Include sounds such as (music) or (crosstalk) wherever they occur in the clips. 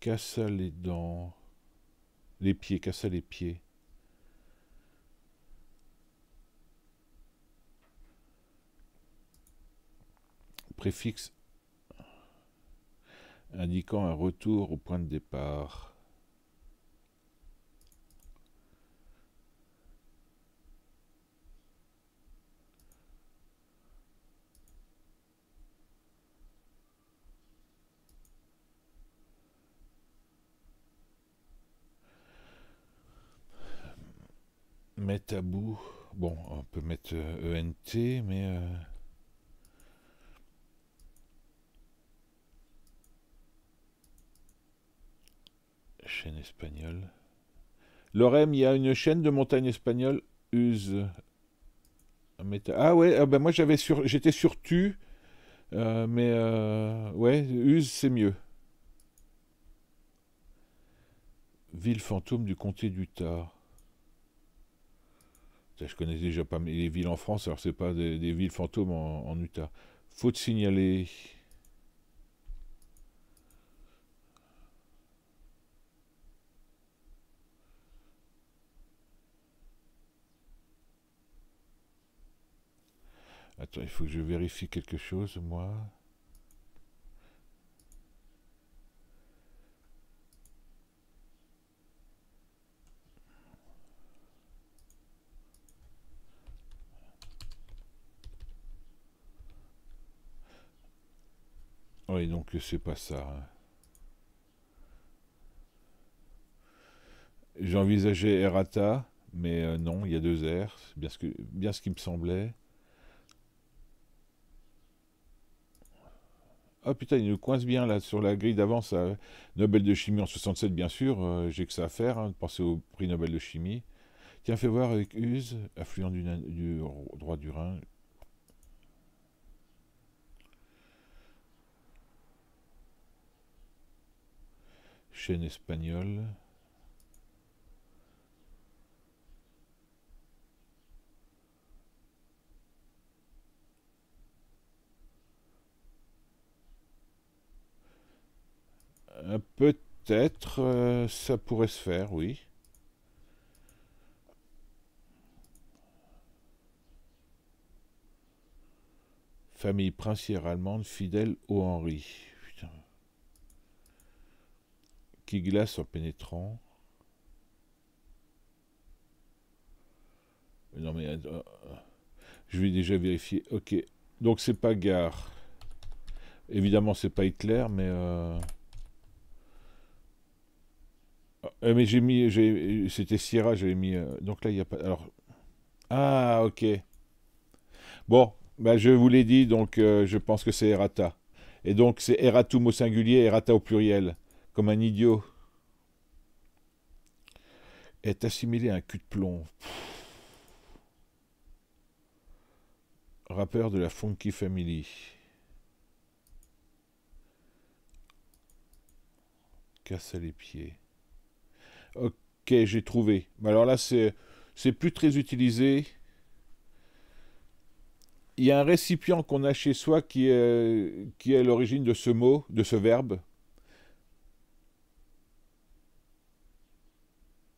Cassa les dents. Les pieds, cassa les pieds. Préfixe indiquant un retour au point de départ. Mettre à. Bon, on peut mettre ENT, e mais... Euh, chaîne espagnole. Lorem, il y a une chaîne de montagne espagnole, Use. Ah ouais, ah ben moi j'avais sur, j'étais sur Tu, euh, mais euh, ouais, Use c'est mieux. Ville fantôme du comté d'Utah. Je connais déjà pas les villes en France, alors c'est pas des, villes fantômes en, en Utah. Faut te signaler. Attends, il faut que je vérifie quelque chose, moi. Oui, donc c'est pas ça. Hein. J'envisageais Errata, mais euh, non, il y a deux R, bien ce, bien ce qui me semblait. Ah putain, il nous coince bien là sur la grille d'avance. Nobel de chimie en 67, bien sûr. Euh, j'ai que ça à faire, hein, de penser au prix Nobel de chimie. Tiens, fais voir avec Use, affluent du, du droit du Rhin. Chaîne espagnole. Euh, peut-être, euh, ça pourrait se faire, oui. Famille princière allemande fidèle au Henri. Putain. Qui glace en pénétrant. Non mais... Euh, je vais déjà vérifier. Ok. Donc c'est pas gare. Évidemment c'est pas Hitler, mais... Euh, mais j'ai mis, c'était Sierra, j'avais mis. Euh, donc là, il n'y a pas. Alors. Ah, ok. Bon, bah, je vous l'ai dit, donc je pense que c'est errata. Et donc c'est erratum au singulier, errata au pluriel. Comme un idiot. Est assimilé à un cul de plomb. Rappeur de la Funky Family. Casse les pieds. Ok, j'ai trouvé. Alors là, c'est, plus très utilisé. Il y a un récipient qu'on a chez soi qui est, qui est l'origine de ce mot, de ce verbe.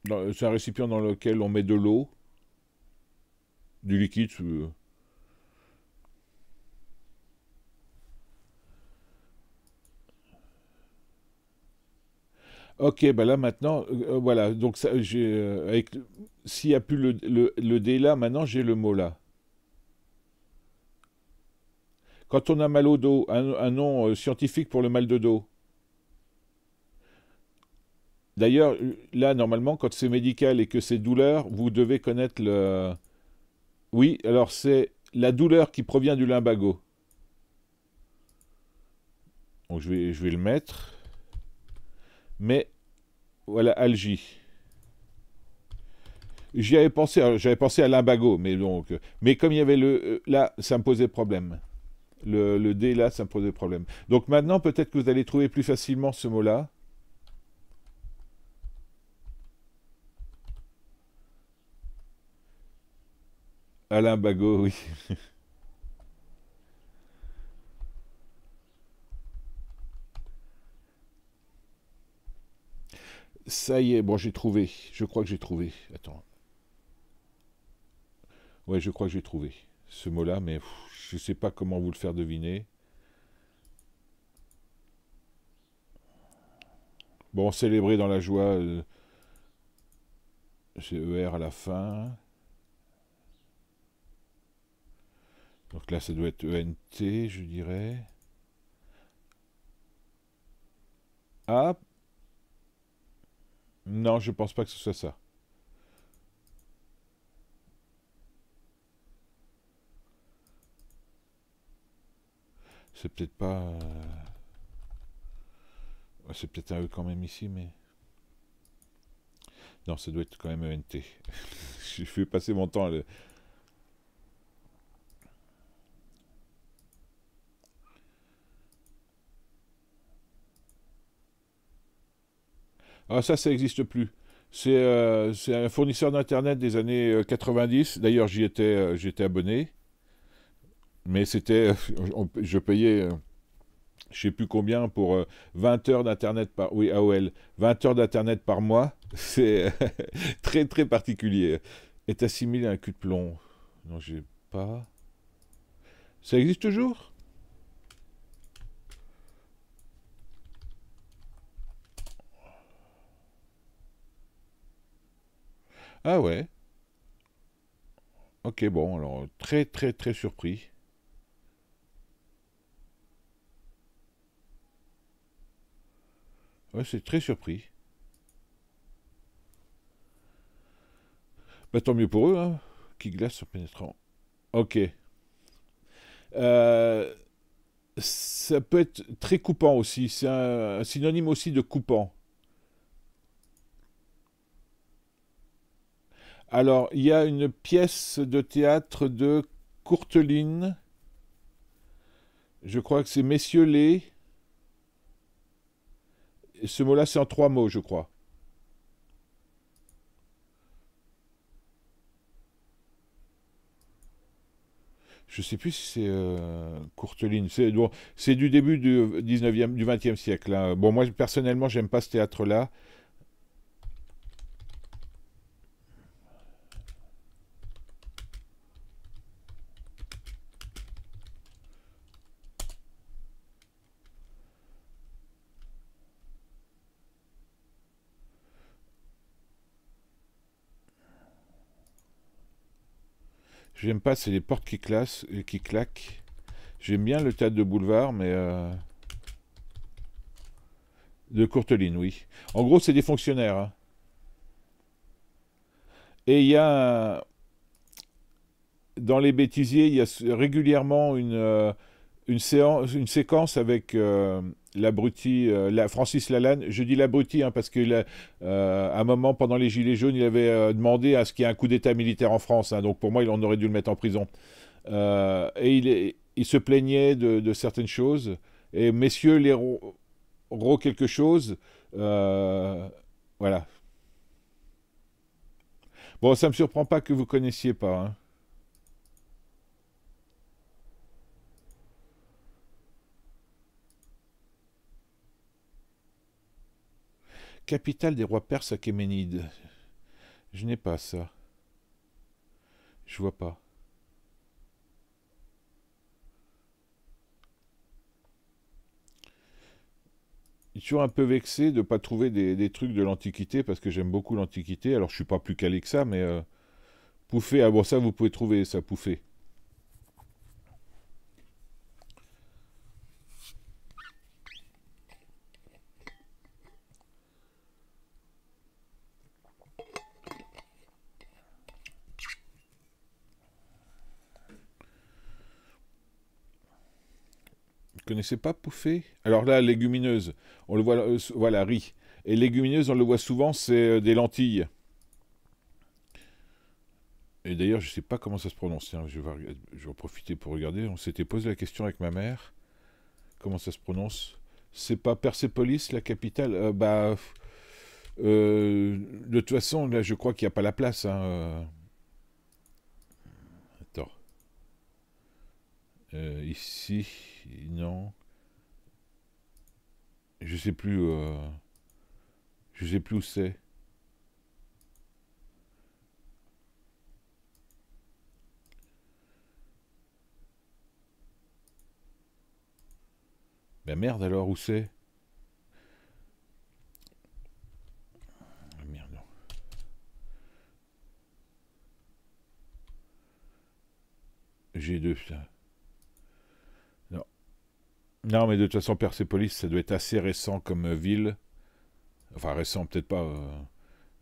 C'est un récipient dans lequel on met de l'eau, du liquide. Ok, ben là maintenant, euh, voilà, donc euh, s'il n'y a plus le, le, D là, maintenant j'ai le mot là. Quand on a mal au dos, un, nom euh, scientifique pour le mal de dos. D'ailleurs, là, normalement, quand c'est médical et que c'est douleur, vous devez connaître le... Oui, alors c'est la douleur qui provient du lumbago. Donc je vais, le mettre. Mais voilà, algie. J'avais pensé à l'imbago, mais donc, mais comme il y avait le euh, là, ça me posait problème. Le, le D là, ça me posait problème. Donc maintenant, peut-être que vous allez trouver plus facilement ce mot-là. Alain Bagot, oui. Ça y est, bon, j'ai trouvé. Je crois que j'ai trouvé. Attends. Ouais, je crois que j'ai trouvé ce mot-là, mais je ne sais pas comment vous le faire deviner. Bon, célébrer dans la joie, euh, c'est ER à la fin. Donc là, ça doit être ENT, je dirais. Ah Non, je pense pas que ce soit ça. C'est peut-être pas... Euh, c'est peut-être un E quand même ici, mais... Non, ça doit être quand même ENT. (laughs) je fais passer mon temps à le... Ah, ça, ça n'existe plus. Euh, c'est un fournisseur d'Internet des années 90. Euh, D'ailleurs, j'y étais, euh, abonné. Mais c'était. Je payais. Je sais plus combien pour 20 heures d'internet par oui AOL 20 heures d'internet par mois (laughs) c'est très très particulier est assimilé à un cul de plomb non j'ai pas ça existe toujours? Ah ouais. Ok, bon, alors très très très surpris. Ouais, c'est très surpris. Bah tant mieux pour eux, hein, qui glace sur pénétrant. Ok. Euh, ça peut être très coupant aussi. C'est un synonyme aussi de coupant. Alors, il y a une pièce de théâtre de Courteline. Je crois que c'est Messieurs les. Ce mot-là, c'est en trois mots, je crois. Je ne sais plus si c'est euh, Courteline. C'est du début du 19e, du 20e siècle. Hein. Bon, moi, personnellement, j'aime pas ce théâtre-là. J'aime pas, c'est les portes qui, euh, qui claquent. J'aime bien le théâtre de boulevard, mais... Euh, de Courteline, oui. En gros, c'est des fonctionnaires. Hein. Et il y a... Dans les bêtisiers, il y a régulièrement une, euh, une, séance, une séquence avec l'abruti, euh, Francis Lalanne, je dis l'abruti hein, parce qu'à euh, un moment, pendant les Gilets jaunes, il avait euh, demandé à ce qu'il y ait un coup d'État militaire en France. Hein, donc pour moi, il en aurait dû le mettre en prison. et il, se plaignait de, certaines choses. Et messieurs les ro, quelque chose, voilà. Bon, ça ne me surprend pas que vous connaissiez pas. Hein. Capitale des rois perses achéménides. Je n'ai pas ça. Je vois pas. Je suis toujours un peu vexé de ne pas trouver des, trucs de l'Antiquité parce que j'aime beaucoup l'Antiquité. Alors je suis pas plus calé que ça, mais euh, ah bon ça vous pouvez trouver ça, Pouffé. Connaissez pas Pouffé Alors là, légumineuse, on le voit, euh, voilà, riz. Et légumineuse, on le voit souvent, c'est euh, des lentilles. Et d'ailleurs, je ne sais pas comment ça se prononce. je, vais, je, vais, en profiter pour regarder. On s'était posé la question avec ma mère. Comment ça se prononce? C'est pas Persepolis, la capitale? Euh, Bah. de toute façon, là, je crois qu'il n'y a pas la place. Hein, Attends. Ici non. Je sais plus. Euh, Je sais plus où c'est. Ben merde alors, où c'est? Merde. J'ai deux, putain. Non. Mais de toute façon, Persepolis, ça doit être assez récent comme euh, ville. Enfin, récent, peut-être pas. euh,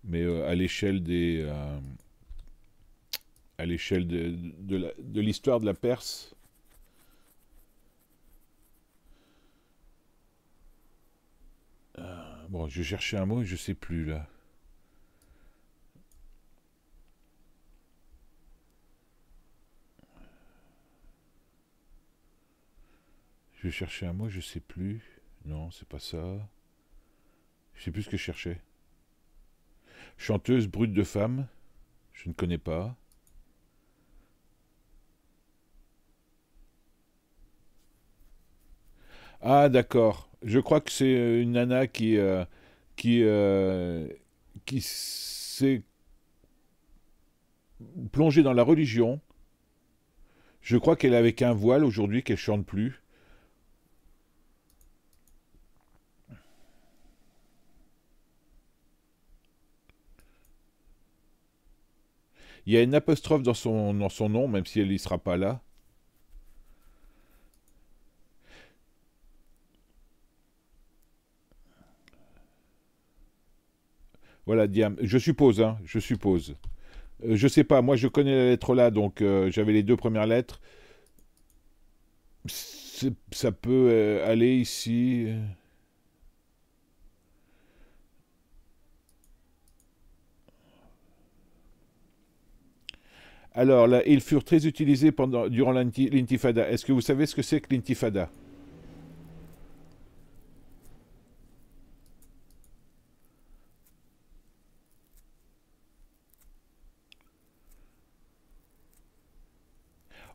mais euh, à l'échelle des. à l'échelle de, de la- de l'histoire de la Perse. Bon, je cherchais un mot et je sais plus là. Je cherchais un mot, je sais plus. Non, c'est pas ça. Je sais plus ce que je cherchais. Chanteuse brute de femme. Je ne connais pas. Ah, d'accord. Je crois que c'est euh, une nana qui, euh, euh, qui s'est plongée dans la religion. Je crois qu'elle est avec un voile aujourd'hui, qu'elle chante plus. Il y a une apostrophe dans son, nom, même si elle n'y sera pas là. Voilà, Diam. Je suppose, hein, je suppose. Euh, je sais pas, moi je connais la lettre là, donc euh, j'avais les deux premières lettres. Ça peut euh, aller ici. Alors ils furent très utilisés pendant, durant l'inti- l'intifada. Est-ce que vous savez ce que c'est que l'intifada?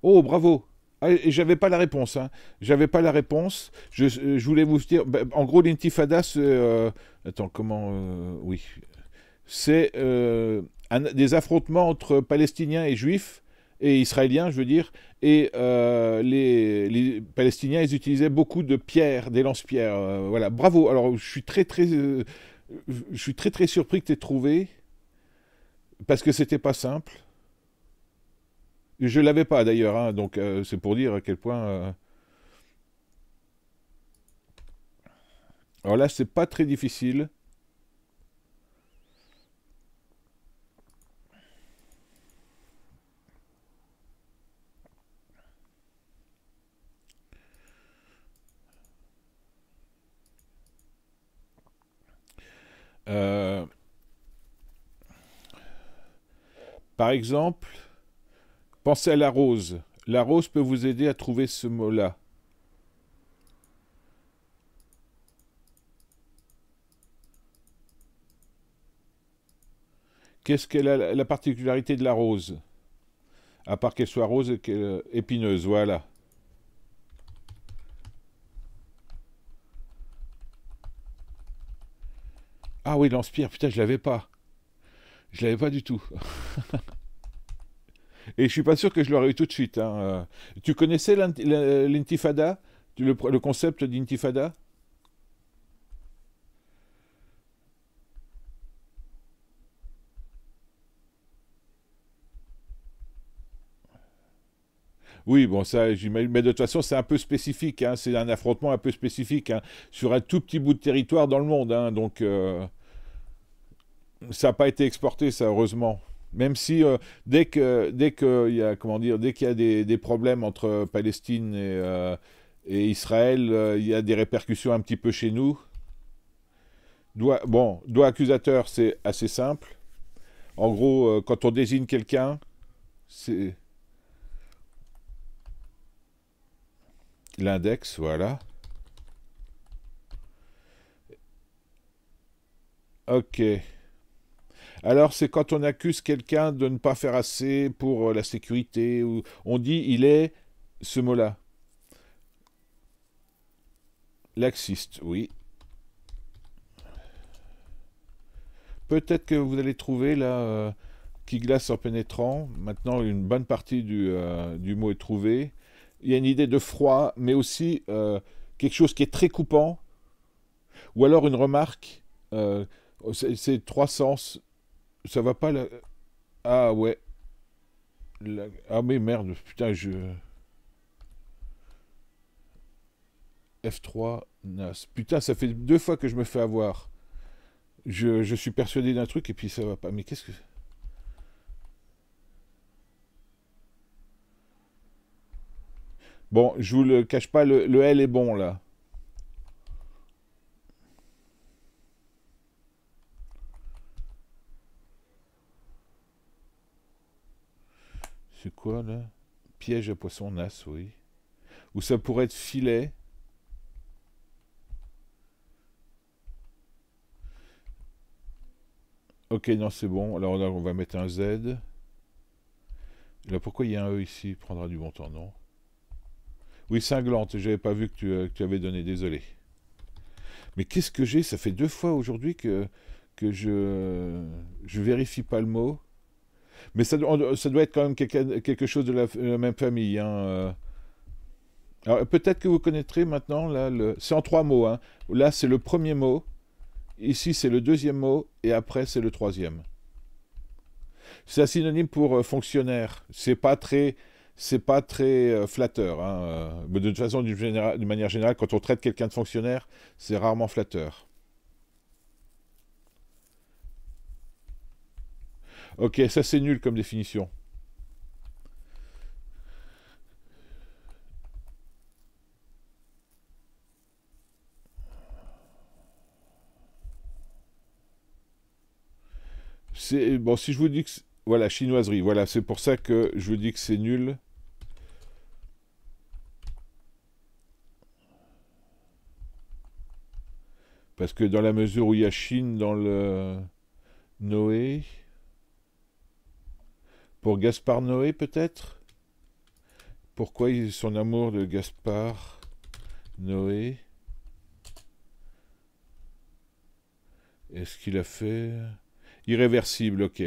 Oh, bravo Ah, J'avais pas la réponse. Hein. J'avais pas la réponse. Je, euh, voulais vous dire. ben, en gros, l'intifada, c'est. euh, Attends, comment. euh, Oui. C'est des affrontements entre Palestiniens et Juifs, et Israéliens, je veux dire. Et euh, les, les Palestiniens, ils utilisaient beaucoup de pierres, des lance-pierres. euh, voilà, bravo. Alors, je suis très, très. euh, je suis très, très surpris que tu aies trouvé, parce que c'était pas simple. Je l'avais pas d'ailleurs, hein, donc c'est pour dire à quel point. Alors là, c'est pas très difficile. Euh, Par exemple, pensez à la rose. La rose peut vous aider à trouver ce mot-là. Qu'est-ce qu'elle a la particularité de la rose? À part qu'elle soit rose et qu'elle épineuse, voilà. Ah oui, lance-pierre, putain, je l'avais pas. Je l'avais pas du tout. (laughs) Et je suis pas sûr que je l'aurais eu tout de suite. hein, euh. Tu connaissais l'intifada? Le, concept d'intifada? Oui, bon, ça, j'imagine. Mais de toute façon, c'est un peu spécifique. hein, C'est un affrontement un peu spécifique hein, sur un tout petit bout de territoire dans le monde. donc, euh, ça n'a pas été exporté, ça, heureusement. Même si euh, dès que dès que y a comment dire dès qu'il y a des, des problèmes entre Palestine et, euh, et Israël, euh, il y a des répercussions un petit peu chez nous. Doigt, bon, accusateur, c'est assez simple. En gros, quand on désigne quelqu'un, c'est l'index, voilà. Ok. Alors, c'est quand on accuse quelqu'un de ne pas faire assez pour euh, la sécurité, ou on dit il est ce mot-là. Laxiste, oui. peut-être que vous allez trouver là euh, qui glace en pénétrant. Maintenant, une bonne partie du, euh, du, mot est trouvée. Il y a une idée de froid, mais aussi quelque chose qui est très coupant. Ou alors une remarque. c'est trois sens. Ça va pas là. Ah ouais. Ah mais merde, putain, je. F3, NAS. Putain, ça fait deux fois que je me fais avoir. Je, je suis persuadé d'un truc et puis ça va pas. Mais qu'est-ce que... Bon, je vous le cache pas, le, le L est bon là. C'est quoi là? Piège à poisson nas, oui. Ou ça pourrait être filet. Ok, non, c'est bon. Alors on va mettre un Z. Là, pourquoi il y a un E ici? Il prendra du bon temps, non? Oui, cinglante. J'avais pas vu que tu, euh, avais donné. Désolé. Mais qu'est-ce que j'ai? Ça fait deux fois aujourd'hui que, que je je vérifie pas le mot. Mais ça, doit être quand même quelque, chose de la, même famille. Hein. Euh. Alors peut-être que vous connaîtrez maintenant, là, c'est en trois mots. Hein. Là, c'est le premier mot. Ici, c'est le deuxième mot, et après, c'est le troisième. C'est un synonyme pour euh, fonctionnaire. C'est pas très, c'est pas très euh, flatteur. Hein, euh. de toute façon, d'une manière générale, quand on traite quelqu'un de fonctionnaire, c'est rarement flatteur. Ok, ça c'est nul comme définition. C'est bon si je vous dis que voilà chinoiserie, voilà c'est pour ça que je vous dis que c'est nul. Parce que dans la mesure où il y a Chine dans le Noé, pour Gaspard Noé peut-être? Pourquoi son amour de Gaspard Noé? Est-ce qu'il a fait? Irréversible, ok.